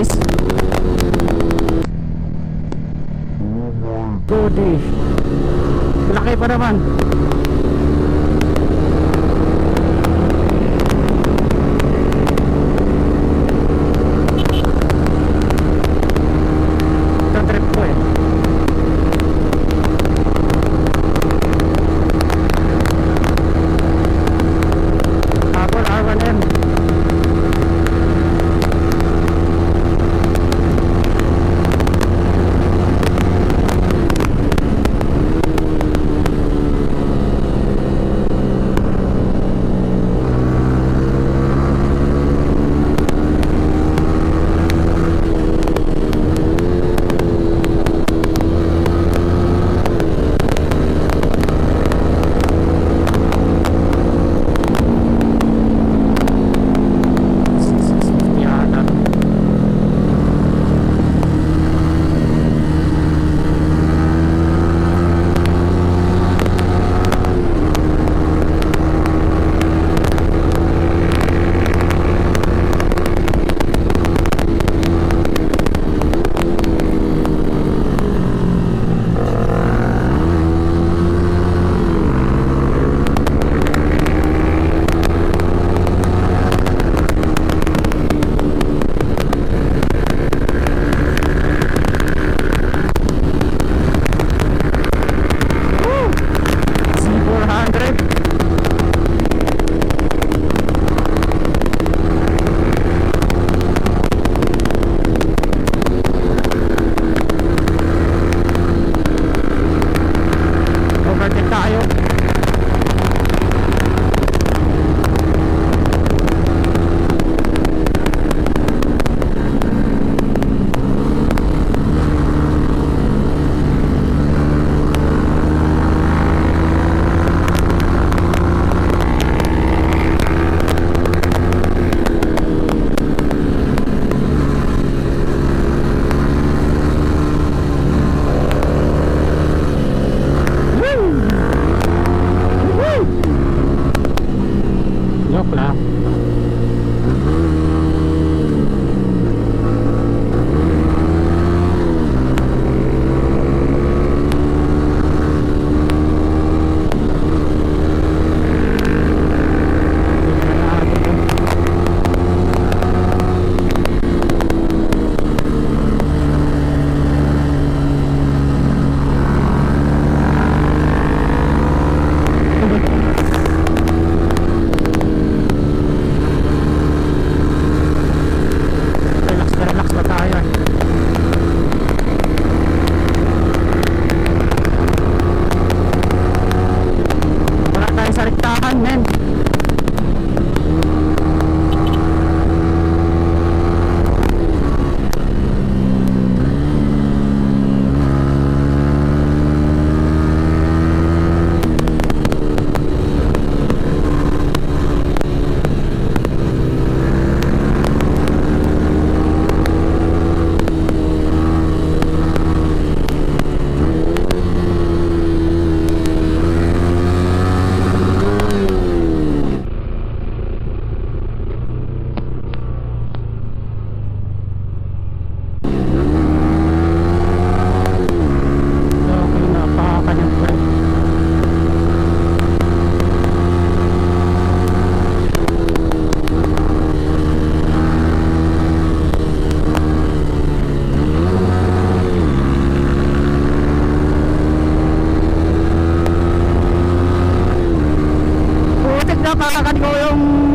guys Goody Laki pa naman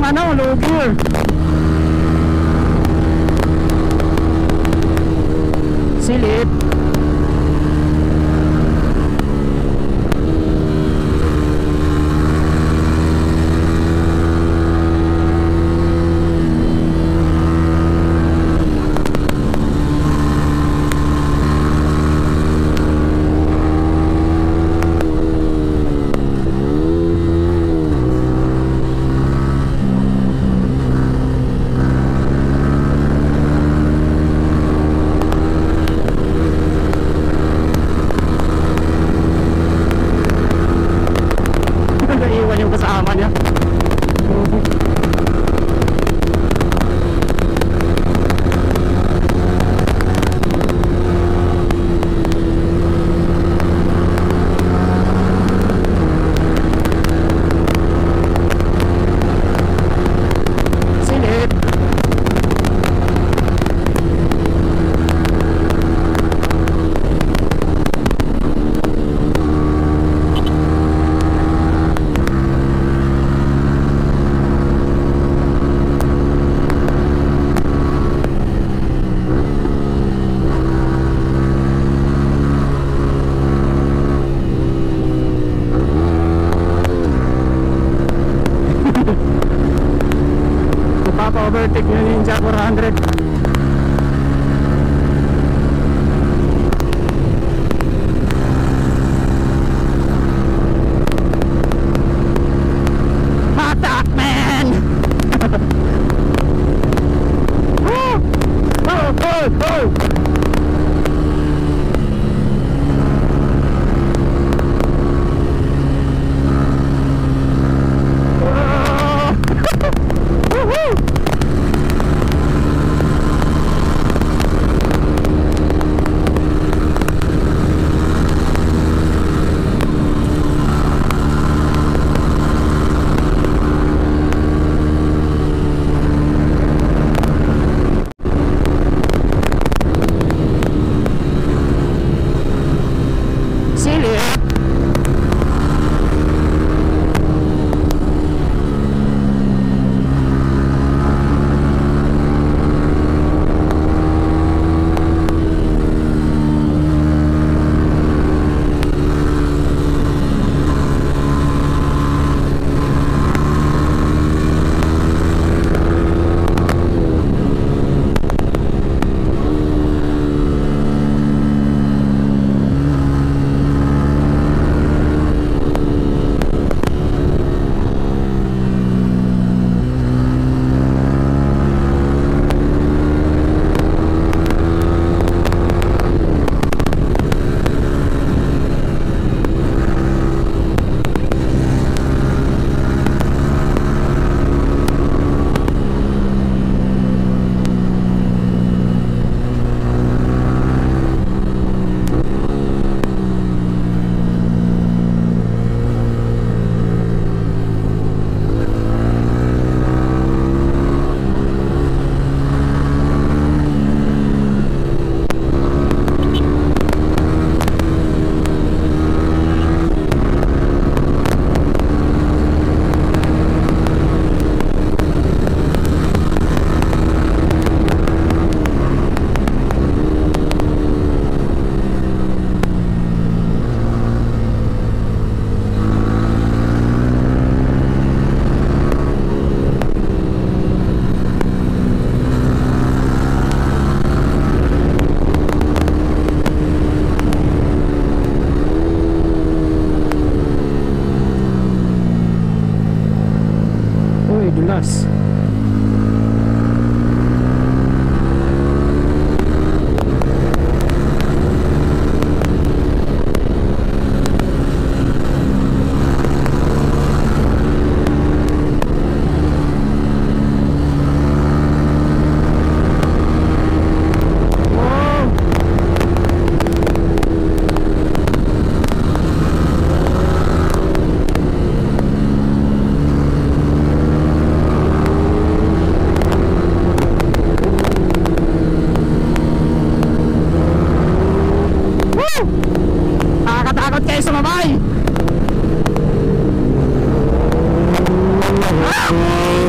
ano, low gear. Silip. Ah!